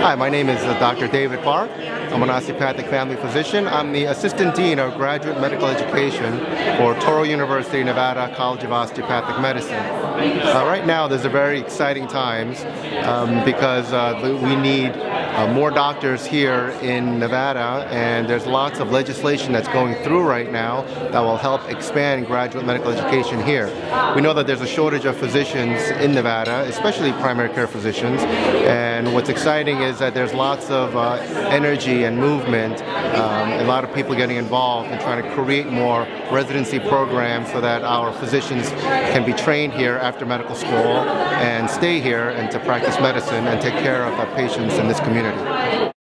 Hi, my name is uh, Dr. David Park. I'm an osteopathic family physician. I'm the Assistant Dean of Graduate Medical Education for Touro University, Nevada College of Osteopathic Medicine. Uh, right now, there's a very exciting times um, because uh, we need uh, more doctors here in Nevada, and there's lots of legislation that's going through right now that will help expand graduate medical education here. We know that there's a shortage of physicians in Nevada, especially primary care physicians, and what's exciting is that there's lots of uh, energy and movement, um, a lot of people getting involved in trying to create more residency programs so that our physicians can be trained here after medical school and stay here and to practice medicine and take care of our patients in this community community.